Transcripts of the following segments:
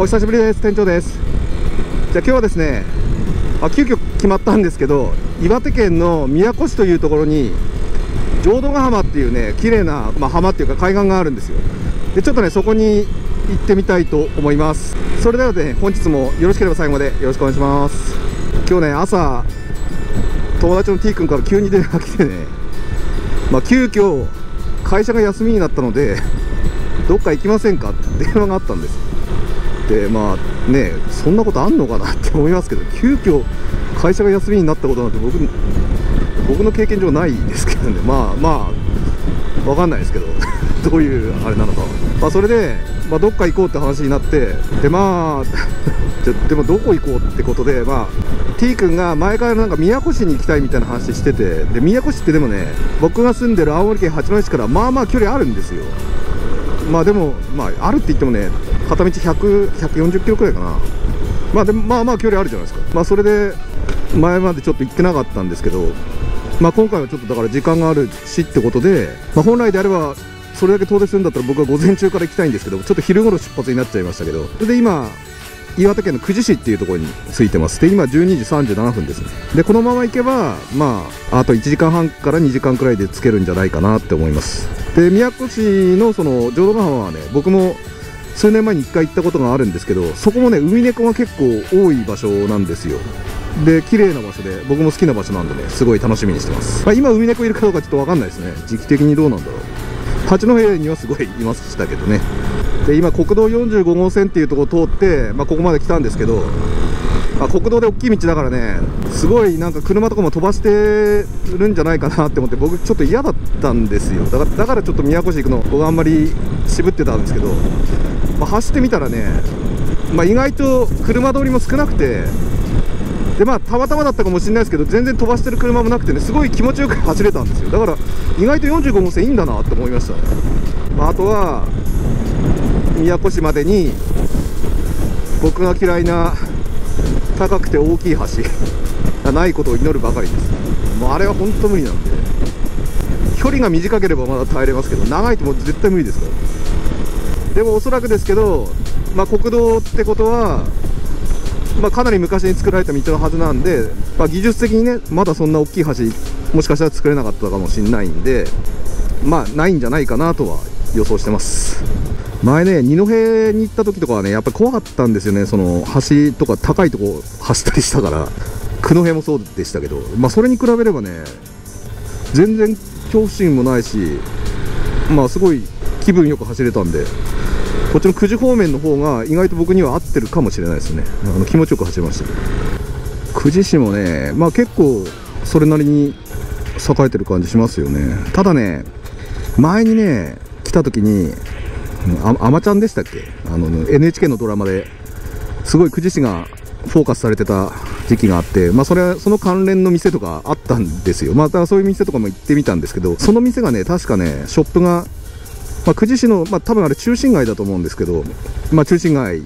お久しぶりです店長です。じゃあ今日はですねあ急遽決まったんですけど岩手県の宮古市というところに浄土ヶ浜っていうね綺麗なまあ、浜っていうか海岸があるんですよ。でちょっとねそこに行ってみたいと思います。それではね本日もよろしければ最後までよろしくお願いします。今日ね朝友達の T 君から急に電話来てねまあ急遽会社が休みになったのでどっか行きませんかって電話があったんです。でまあねそんなことあんのかなって思いますけど急遽会社が休みになったことなんて僕僕の経験上ないですけどね。まあまあ分かんないですけど どういうあれなのかまあそれで、まあ、どっか行こうって話になってでまあ じゃでもどこ行こうってことでまあ T 君が前からなんか宮古市に行きたいみたいな話しててで宮古市ってでもね僕が住んでる青森県八戸市からまあまあ距離あるんですよ。まあでもまああるって言ってもね片道100、140キロくらいかな。まあでもまあまあ距離あるじゃないですか。まあそれで前までちょっと行ってなかったんですけどまあ今回はちょっとだから時間があるしってことで、まあ、本来であればそれだけ遠出するんだったら僕は午前中から行きたいんですけどちょっと昼頃出発になっちゃいましたけどそれで今岩手県の久慈市っていうところに着いてます。で今12時37分ですね。でこのまま行けばまああと1時間半から2時間くらいで着けるんじゃないかなって思います。で宮古市のその浄土ヶ浜はね僕も数年前に1回行ったことがあるんですけどそこもね海猫が結構多い場所なんですよ。で綺麗な場所で僕も好きな場所なんでねすごい楽しみにしてます、まあ、今海猫いるかどうかちょっと分かんないですね。時期的にどうなんだろう。八戸にはすごいいましたけどね。で今国道45号線っていうところを通って、まあ、ここまで来たんですけど、あ、国道で大きい道だからねすごいなんか車とかも飛ばしてるんじゃないかなって思って僕ちょっと嫌だったんですよ。だからだからちょっと宮古市行くの僕あんまり渋ってたんですけど、まあ、走ってみたらね、まあ、意外と車通りも少なくてでまあたまたまだったかもしれないですけど全然飛ばしてる車もなくてねすごい気持ちよく走れたんですよ。だから意外と45号線いいんだなって思いました、まあ、あとは宮古市までに僕が嫌いな高くて大きい橋。が ないことを祈るばかりです。もうあれは本当無理なんで。距離が短ければまだ耐えれますけど長いともう絶対無理ですからでもおそらくですけど、まあ、国道ってことはまあ、かなり昔に作られた道のはずなんで、まあ、技術的にねまだそんな大きい橋もしかしたら作れなかったかもしれないんでまあないんじゃないかなとは予想してます。前ね二戸に行った時とかはねやっぱり怖かったんですよね。その橋とか高いとこ走ったりしたから。九戸もそうでしたけど。まあそれに比べればね全然恐怖心もないしまあすごい気分よく走れたんで。こっちの久慈方面の方が意外と僕には合ってるかもしれないですね。あの気持ちよく走りました。久慈市もねまあ結構それなりに栄えてる感じしますよね。ただね前にね来た時にああまちゃんでしたっけ？あの NHK のドラマですごい久慈市がフォーカスされてた時期があって、まあ、それはその関連の店とかあったんですよ、まあ、だからそういう店とかも行ってみたんですけど、その店がね、確かね、ショップがまあ、久慈市の、まあ、多分あれ中心街だと思うんですけど、まあ、中心街。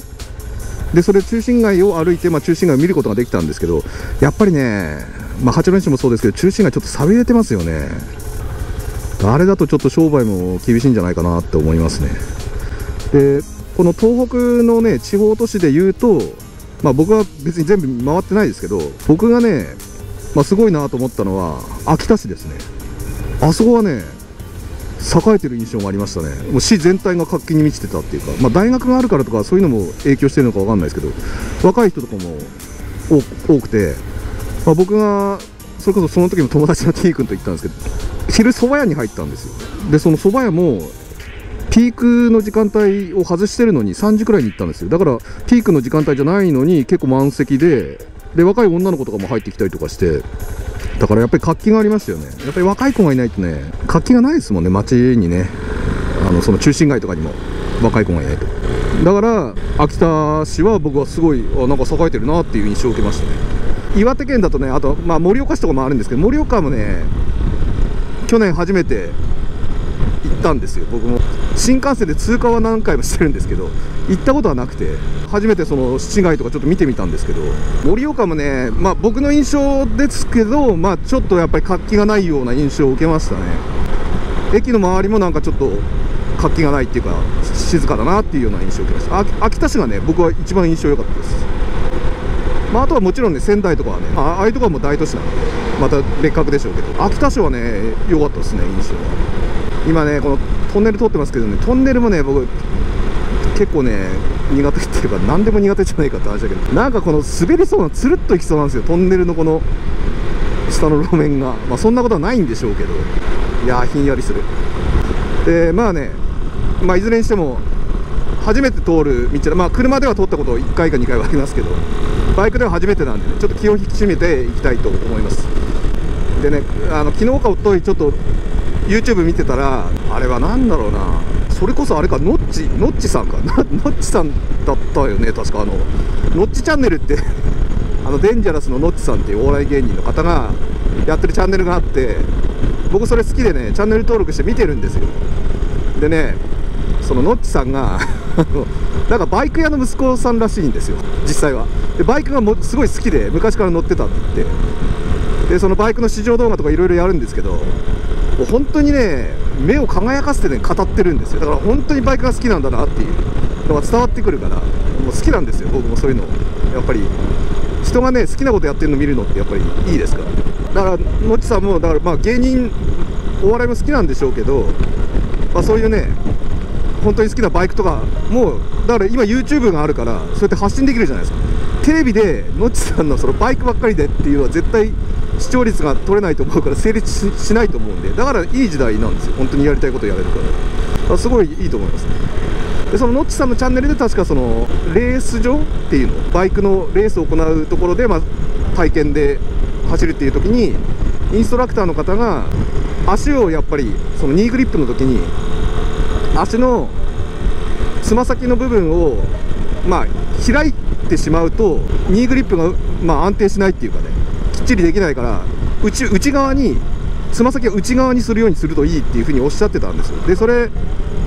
でそれ中心街を歩いて、まあ、中心街を見ることができたんですけどやっぱりね、まあ、八戸市もそうですけど中心街ちょっと寂れてますよね。あれだとちょっと商売も厳しいんじゃないかなって思いますね。でこの東北のね地方都市でいうと、まあ、僕は別に全部回ってないですけど僕がね、まあ、すごいなと思ったのは秋田市ですね。あそこはね栄えてる印象がありましたね。もう市全体が活気に満ちてたっていうか、まあ、大学があるからとかそういうのも影響してるのか分かんないですけど若い人とかも多くて、まあ、僕がそれこそその時の友達の T 君と行ったんですけど昼蕎麦屋に入ったんですよ。でその蕎麦屋もピークの時間帯を外してるのに3時くらいに行ったんですよ。だからピークの時間帯じゃないのに結構満席でで若い女の子とかも入ってきたりとかしてだからやっぱり活気がありますよね。やっぱり若い子がいないとね活気がないですもんね街にね。あのその中心街とかにも若い子がいないと。だから秋田市は僕はすごいあなんか栄えてるなっていう印象を受けましたね。岩手県だとねあとまあ盛岡市とかもあるんですけど盛岡もね去年初めてったんですよ僕も。新幹線で通過は何回もしてるんですけど行ったことはなくて初めてその市街とかちょっと見てみたんですけど盛岡もねまあ僕の印象ですけどまあちょっとやっぱり活気がないような印象を受けましたね。駅の周りもなんかちょっと活気がないっていうか静かだなっていうような印象を受けました。秋田市がね僕は一番印象良かったです。まあ、あとはもちろんね仙台とかはね、あ、ああいうとこはもう大都市なんでまた別格でしょうけど秋田市はね良かったですね印象は。今ねこのトンネル通ってますけどねトンネルもね僕結構ね苦手っていうか何でも苦手じゃないかって話だけどなんかこの滑りそうなつるっといきそうなんですよトンネルのこの下の路面が。まあそんなことはないんでしょうけどいやひんやりする。でまあねまあいずれにしても初めて通る道でまあ車では通ったこと1回か2回はありますけどバイクでは初めてなんでねちょっと気を引き締めていきたいと思います。でねあの昨日かおとといちょっと YouTube 見てたらあれは何だろうな。それこそあれかノッチノッチさんか。ノッチさんだったよね確か。あのノッチチャンネルって あのデンジャラスのノッチさんっていうお笑い芸人の方がやってるチャンネルがあって僕それ好きでねチャンネル登録して見てるんですよ。でねそのノッチさんが なんかバイク屋の息子さんらしいんですよ。実際は。でバイクがもすごい好きで昔から乗ってたって。言ってでそのバイクの試乗動画とかいろいろやるんですけど本当にね目を輝かせてね語ってるんですよ。だから本当にバイクが好きなんだなっていう。のが伝わってくるからもう好きなんですよ僕もそういうの。やっぱり人がね好きなことやってるの見るのってやっぱりいいですから。だからのっちさんもだからまあ芸人お笑いも好きなんでしょうけど、まあ、そういうね本当に好きなバイクとかもうだから今 YouTube があるからそうやって発信できるじゃないですか。テレビでのっちさんのそのバイクばっかりでっていうのは絶対視聴率が取れないと思うから成立ししないと思うんでだからいい時代なんですよ。本当にやりたいことやれるから。からすごいいいと思います。ねでそののっちさんのチャンネルで確かそのレース場っていうのバイクのレースを行うところで、まあ、体験で走るっていう時にインストラクターの方が足をやっぱりそのニーグリップの時に足のつま先の部分をまあ開いてしまうとニーグリップがまあ安定しないっていうかね。っちりできないから内内側につま先を内側にするようにするといいっていうふうにおっしゃってたんですよ。でそれ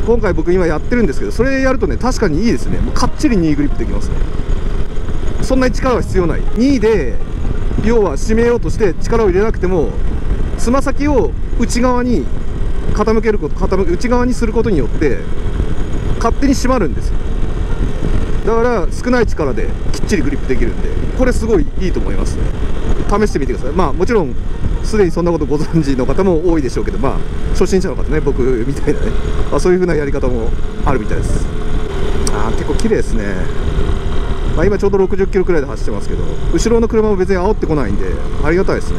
今回僕今やってるんですけどそれやるとね確かにいいですね。もうかっちりニーグリップできますね。そんなに力は必要ない。2で要は締めようとして力を入れなくてもつま先を内側に傾けること傾け内側にすることによって勝手に締まるんですよ。だから少ない力できっちりグリップできるんでこれすごいいいと思いますね。試してみてください。まあもちろんすでにそんなことご存知の方も多いでしょうけどまあ初心者の方ね僕みたいなね。まあそういう風なやり方もあるみたいです。あー結構綺麗ですね。まあ、今ちょうど60キロくらいで走ってますけど後ろの車も別に煽ってこないんでありがたいですね。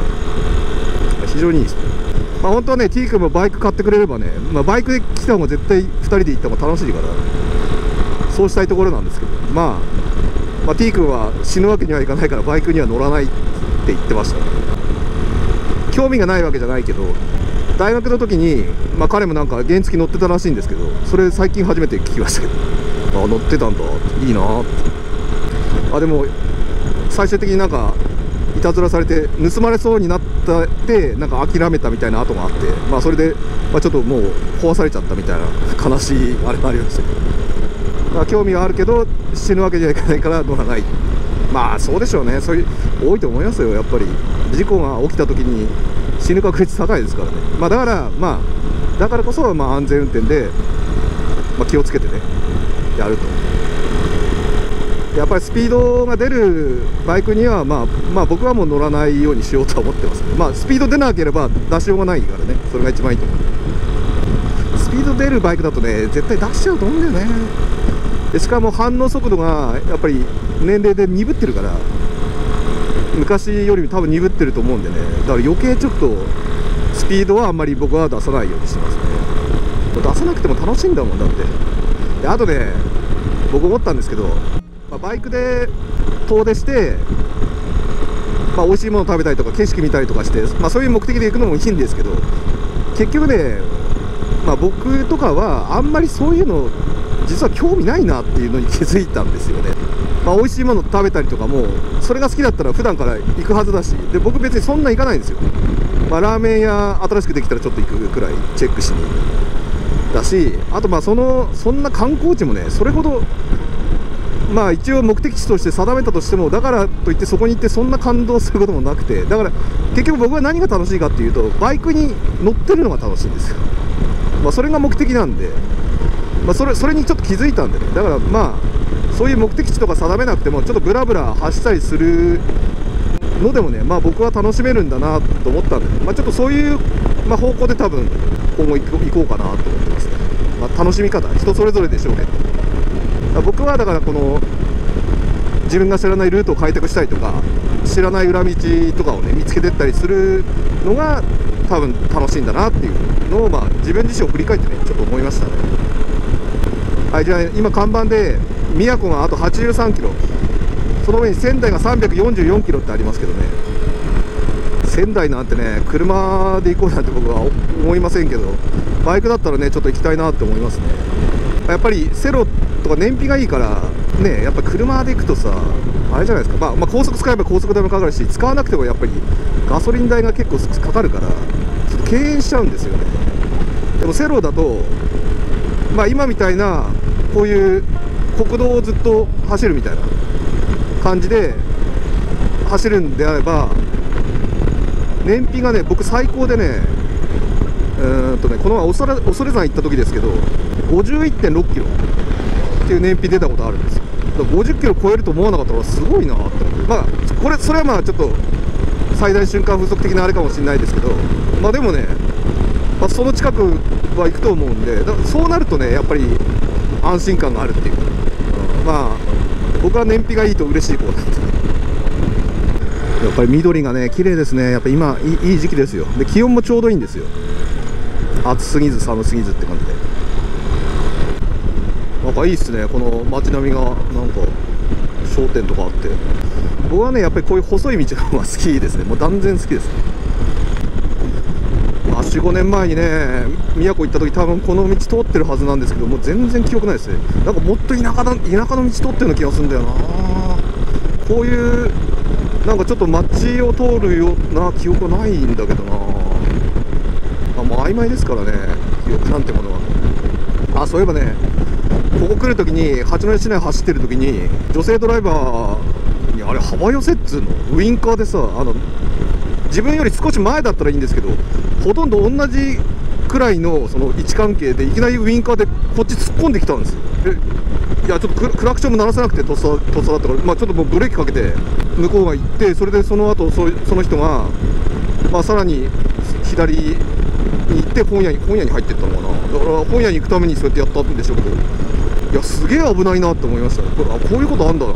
非常にいいです。ねまあ本当はね T 君もバイク買ってくれればね、まあ、バイクで来た方が絶対2人で行った方が楽しいからそうしたいところなんですけど、まあ、まあ T 君は死ぬわけにはいかないからバイクには乗らない。って言ってました。興味がないわけじゃないけど大学の時に、まあ、彼もなんか原付乗ってたらしいんですけどそれ最近初めて聞きましたけどあ乗ってたんだ。いいなって。あでも最終的になんかいたずらされて盗まれそうになったってなんか諦めたみたいな跡があってまあそれで、まあ、ちょっともう壊されちゃったみたいな悲しいあれもありましたけど、まあ、興味はあるけど死ぬわけにはいかないから乗らない。まあそうでしょうね。そういう多いと思いますよ。やっぱり。事故が起きた時に死ぬ確率高いですからね。まあだからまあだからこそまあ安全運転で、まあ、気をつけてね。やると。やっぱりスピードが出るバイクには、まあ、まあ僕はもう乗らないようにしようとは思ってます。まあスピード出なければ出しようがないからね。それが一番いいと思う。スピード出るバイクだとね絶対出しちゃうと思うんだよね。でしかも反応速度がやっぱり年齢で鈍ってるから昔よりも多分鈍ってると思うんでね。だから余計ちょっとスピードはあんまり僕は出さないようにしてますね。出さなくても楽しいんだもんだって。であとね僕思ったんですけどまあ、バイクで遠出して、まあ、美味しいもの食べたりとか景色見たりとかして、まあ、そういう目的で行くのもいいんですけど結局ね、まあ、僕とかはあんまりそういうの実は興味ないなっていうのに気づいたんですよね、まあ、美味しいもの食べたりとかもそれが好きだったら普段から行くはずだしで僕別にそんな行かないんですよ、まあ、ラーメン屋新しくできたらちょっと行くくらいチェックしにだしあとまあそのそんな観光地もねそれほどまあ一応目的地として定めたとしてもだからといってそこに行ってそんな感動することもなくてだから結局僕は何が楽しいかっていうとバイクに乗ってるのが楽しいんですよ、まあ、それが目的なんで。まあ、それそれにちょっと気づいたんでね。だからまあそういう目的地とか定めなくてもちょっとブラブラ走ったりするのでもねまあ僕は楽しめるんだなと思ったんで、ね、まあ、ちょっとそういう、まあ、方向で多分今後行こ行こうかなと思ってますね、まあ、楽しみ方人それぞれでしょうね。僕はだからこの自分が知らないルートを開拓したりとか知らない裏道とかをね見つけてったりするのが多分楽しいんだなっていうのを、まあ、自分自身を振り返ってねちょっと思いましたね。はいじゃあ今看板で宮古があと83キロ。その上に仙台が344キロってありますけどね。仙台なんてね車で行こうなんて僕は思いませんけどバイクだったらねちょっと行きたいなって思いますね。やっぱりセロとか燃費がいいからねやっぱ車で行くとさあれじゃないですか、まあ、まあ高速使えば高速代もかかるし使わなくてもやっぱりガソリン代が結構かかるからちょっと敬遠しちゃうんですよね。でもセロだとまあ今みたいなこういう国道をずっと走るみたいな感じで走るんであれば燃費がね僕最高でねうんとねこの前恐れ恐山行った時ですけど51.6キロっていう燃費出たことあるんですよ。だから50キロ超えると思わなかったらすごいなって思ってまあこれそれはまあちょっと最大瞬間風速的なあれかもしれないですけどまあでもね、まあ、その近くは行くと思うんでそうなるとねやっぱり安心感があるっていう。か、まあ僕は燃費がいいと嬉しい方なんでやっぱり緑がね綺麗ですね。やっぱ今いいい時期ですよ。で気温もちょうどいいんですよ。暑すぎず寒すぎずって感じで。なんかいいっすね。この街並みがなんか商店とかあって。僕はねやっぱりこういう細い道の方が好きですね。もう断然好きです。ねまあ45年前にね宮古行った時多分この道通ってるはずなんですけどもう全然記憶ないですねなんかもっと田舎だ田舎の道通ってるような気がするんだよなこういうなんかちょっと街を通るような記憶はないんだけどなあもう曖昧ですからね記憶なんてものはあそういえばねここ来るときに八戸市内走ってるときに女性ドライバーにあれ幅寄せっつうのウインカーでさあの自分より少し前だったらいいんですけどほとんど同じくらいのその位置関係でいきなりウインカーでこっち突っ込んできたんですよ。いやちょっとクラクションも鳴らせなくてとっさとっさだったから、まあ、ちょっともうブレーキかけて向こうが行ってそれでその後そその人が、まあ、さらに左に行って本屋に本屋に入っていったのかな。だから本屋に行くためにそうやってやったんでしょうけど。いやすげえ危ないなって思いました。これあこういうことあんだ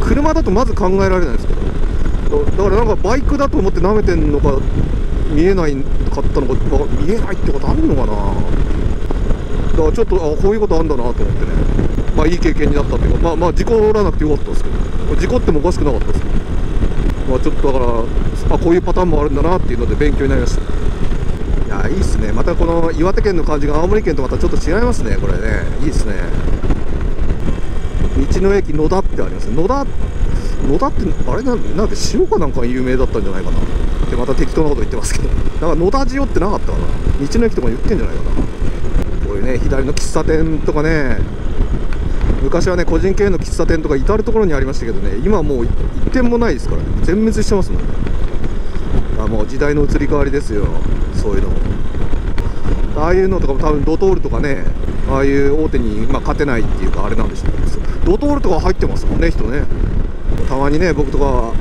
車だとまず考えられないですけど。だだからなんかバイクだと思って舐めてんのか見えないかったのか見えないってことあるのかな。だからちょっとあこういうことあんだなと思ってね。まあいい経験になったっていうかまあまあ事故らなくてよかったですけど。事故ってもおかしくなかったですけど。まあちょっとだからあこういうパターンもあるんだなっていうので勉強になりました。いやいいっすね。またこの岩手県の感じが青森県とまたちょっと違いますねこれね。いいっすね。道の駅野田ってあります野田野田ってあれなんなんで塩かなんか有名だったんじゃないかな。ってまた適当なこと言ってますけど。なんか野田塩ってなかったかな。道の駅とかに売ってんじゃないかな。こういうね左の喫茶店とかね昔はね個人経営の喫茶店とか至る所にありましたけどね今はもう一点もないですからね。全滅してますもんね。あもう時代の移り変わりですよ。そういうのああいうのとかも多分ドトールとかねああいう大手に、まあ、勝てないっていうかあれなんでしょうけど。ドトールとか入ってますもんね人ね。たまにね僕とかは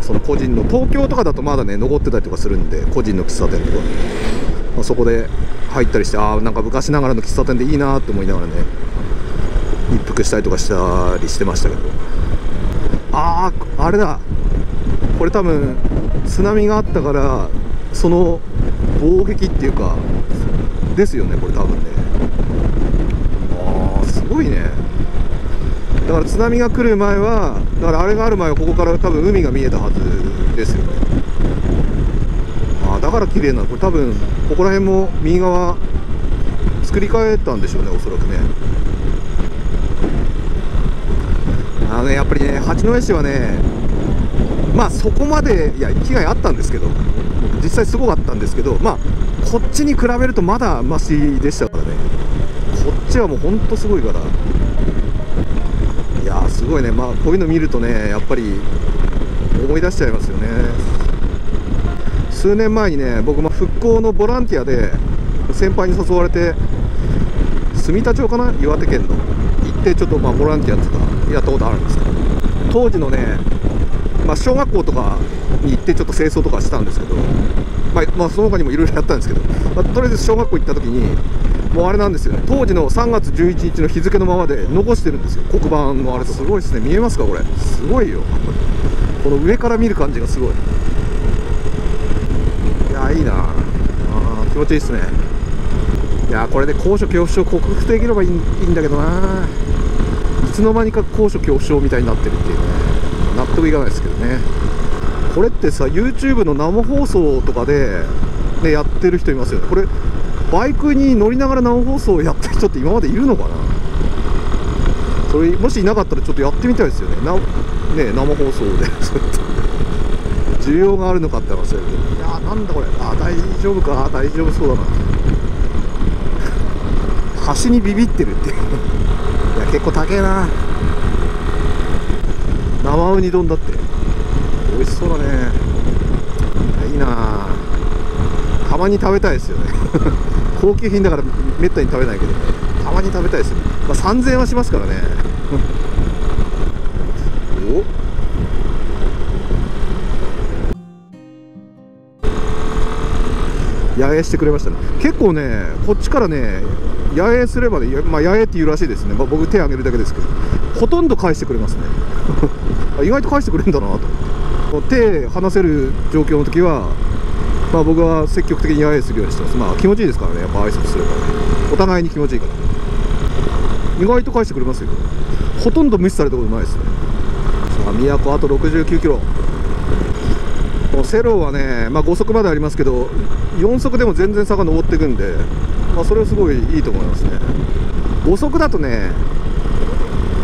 その個人の東京とかだとまだね残ってたりとかするんで個人の喫茶店とか、まあ、そこで入ったりしてああなんか昔ながらの喫茶店でいいなって思いながらね一服したりとかしたりしてましたけど。あああれだ。これ多分津波があったからその防壁っていうかですよねこれ多分ねああすごいねだから津波が来る前はだからあれがある前はここから多分海が見えたはずですよね。ああだから綺麗なこれ多分ここら辺も右側作り変えたんでしょうねおそらくね。あのねやっぱりね八戸市はねまあそこまでいや被害あったんですけど実際すごかったんですけどまあこっちに比べるとまだマシでしたからね。こっちはもうほんとすごいから。すごいね。まあこういうの見るとねやっぱり思い出しちゃいますよね。数年前にね僕も復興のボランティアで先輩に誘われて住田町かな？岩手県の。行ってちょっとまあボランティアとかやったことあるんですけど。当時のね、まあ、小学校とかに行ってちょっと清掃とかしたんですけど、まあ、まあ、その他にもいろいろやったんですけど、まあ、とりあえず小学校行った時にもうあれなんですよね。当時の3月11日の日付のままで残してるんですよ。黒板のあれすごいですね。見えますかこれ。すごいよ。この上から見る感じがすごい。いやいいな。あ気持ちいいですね。いやこれで高所恐怖症克服できればいいんだけどな。いつの間にか高所恐怖症みたいになってるっていう。ね納得いかないですけどね。これってさ YouTube の生放送とかで、ね、やってる人いますよね。これバイクに乗りながら生放送をやった人って今までいるのかな？それもしいなかったらちょっとやってみたいですよね。なね生放送で。需要があるのかって話だけど。いやーなんだこれ。あ大丈夫か？大丈夫そうだな。端にビビってるって。い ういや結構高えな。生ウニ丼だって。美味しそうだね。いいなたまに食べたいですよね。高級品だからめったに食べないけどたまに食べたいですよ、まあ、3000円はしますからね。お？野営してくれましたね。結構ねこっちからね野営すればね、まあ、野営っていうらしいですね、まあ、僕手挙げるだけですけど。ほとんど返してくれますね。意外と返してくれるんだなと。手離せる状況の時はまあ僕は積極的に野営するようにしてます。まあ気持ちいいですからね。やっぱ挨拶すればね。お互いに気持ちいいから。意外と返してくれますよ。ほとんど無視されたことないですね。さあ宮古あと69キロ。セローはね、まあ、5速までありますけど4速でも全然坂登っていくんで、まあ、それはすごいいいと思いますね。5速だとね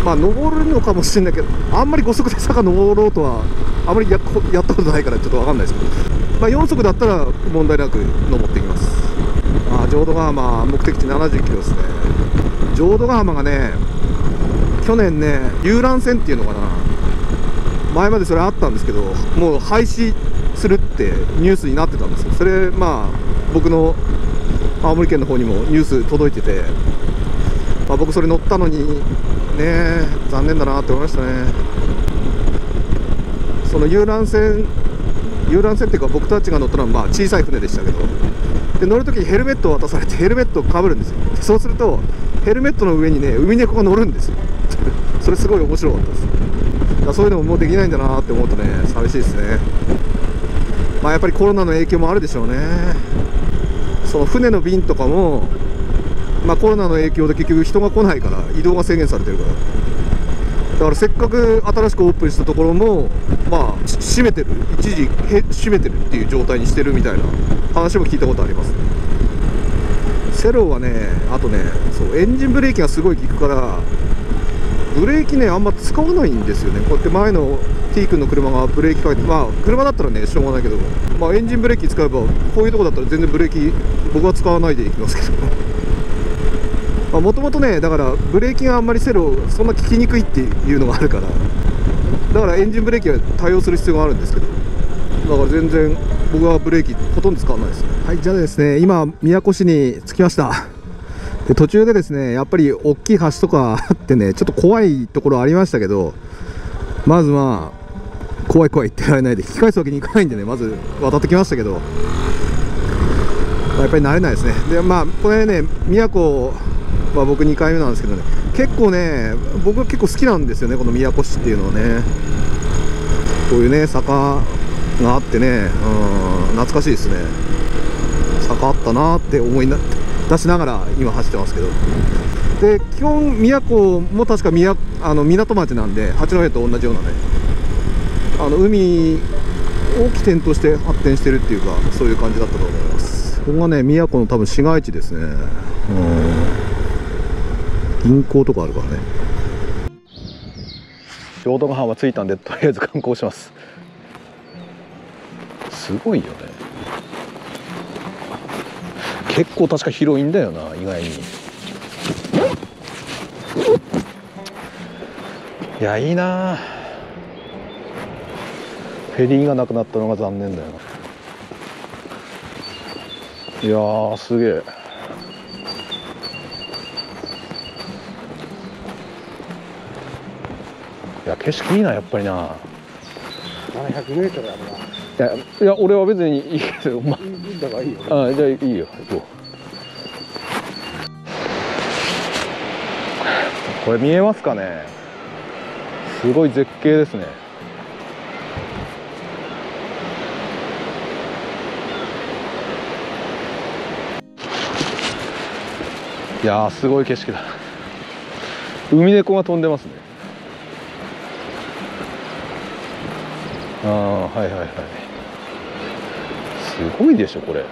まあ登るのかもしれないけどあんまり5速で坂登ろうとはあまりややったことないからちょっと分かんないですけど、まあ、4速だったら問題なく登っていきます。あ浄土ヶ浜目的地70キロですね。浄土ヶ浜がね去年ね遊覧船っていうのかな。前までそれあったんですけどもう廃止するってニュースになってたんですよ。それまあ僕の青森県の方にもニュース届いてて、まあ、僕それ乗ったのにね残念だなって思いましたね。その遊覧船遊覧船っていうか僕たちが乗ったのはまあ小さい船でしたけどで乗るときにヘルメットを渡されてヘルメットをかぶるんですよそうするとヘルメットの上にねウミネコが乗るんですよそれすごい面白かったですだそういうのももうできないんだなって思うとね寂しいですねまあやっぱりコロナの影響もあるでしょうねその船の便とかもまあコロナの影響で結局人が来ないから移動が制限されてるからだからせっかく新しくオープンしたところもまあ閉めてる。一時へ閉めてるっていう状態にしてるみたいな話も聞いたことあります。セローはねあとねそうエンジンブレーキがすごい効くからブレーキねあんま使わないんですよね。こうやって前の T 君の車がブレーキかけてまあ車だったらねしょうがないけどまあエンジンブレーキ使えばこういうとこだったら全然ブレーキ僕は使わないでいきますけど。もともとねだからブレーキがあんまりセロそんな効きにくいっていうのがあるから。だからエンジンブレーキは対応する必要があるんですけど。だから全然僕はブレーキほとんど使わないです。はいじゃあですね今宮古市に着きました。で途中でですねやっぱり大きい橋とかあってねちょっと怖いところありましたけどまずまあ怖い怖い言ってられないで引き返すわけにいかないんでねまず渡ってきましたけど、まやっぱり慣れないですね。でまあこれね宮古は僕2回目なんですけどね。結構ね僕は結構好きなんですよねこの宮古市っていうのはね。こういうね坂があってねうん懐かしいですね。坂あったなって思いな出しながら今走ってますけど。で基本宮古も確か宮あの港町なんで八戸と同じようなねあの海を起点として発展してるっていうかそういう感じだったと思います。ここがね宮古の多分市街地ですね。うん。銀行とかあるからね。浄土ヶ浜着いたんでとりあえず観光します。すごいよね。結構確か広いんだよな意外に。いやいいな。フェリーがなくなったのが残念だよな。いやすげえ。景色いいなやっぱりな。700メートルあるな。いやいや俺は別にいいけどまいいんだがいいよ。ね。ああじゃあいいよ。行こう。これ見えますかね？すごい絶景ですね。いやーすごい景色だ。海猫が飛んでますねああはいはいはい。すごいでしょこれ。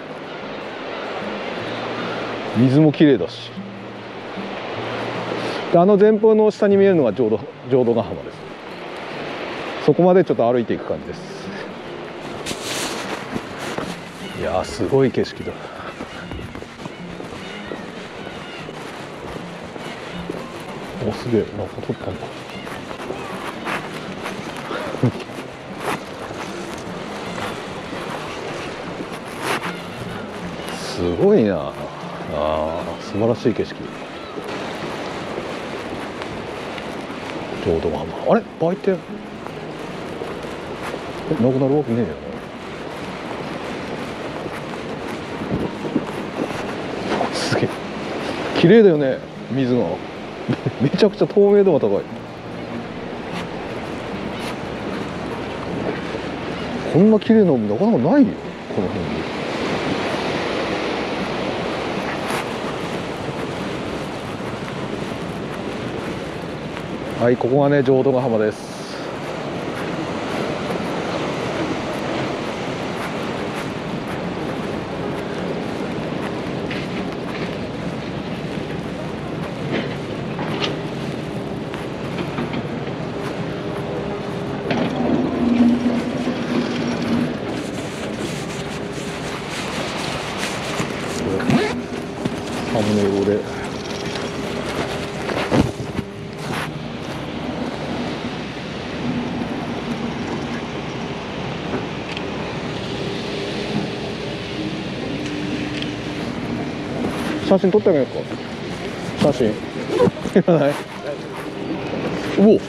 水も綺麗だし。であの前方の下に見えるのが浄土浄土ヶ浜です。そこまでちょっと歩いていく感じです。いやすごい景色だ。おすげえ。なんか撮ったんだすごいな。あ素晴らしい景色。浄土ヶ浜あれ？売店？えなくなるわけねえよ。すげえ。綺麗だよね水が。めちゃくちゃ透明度が高い。こんな綺麗な海なかなかないよこの辺。はいここがね浄土ヶ浜ですサムネイルで写真撮ってあげようか。写真。いらない。うお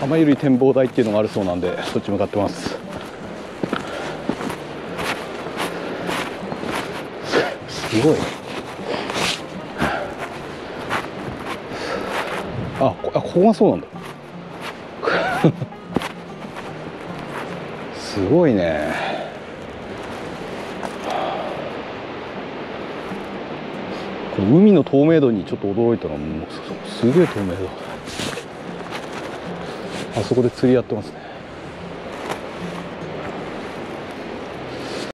浜ゆり展望台っていうのがあるそうなんでそっち向かってます。すごい。あこあここがそうなんだ。すごいねこの海の透明度にちょっと驚いたのもうすげえ透明度。あそこで釣りやってますね。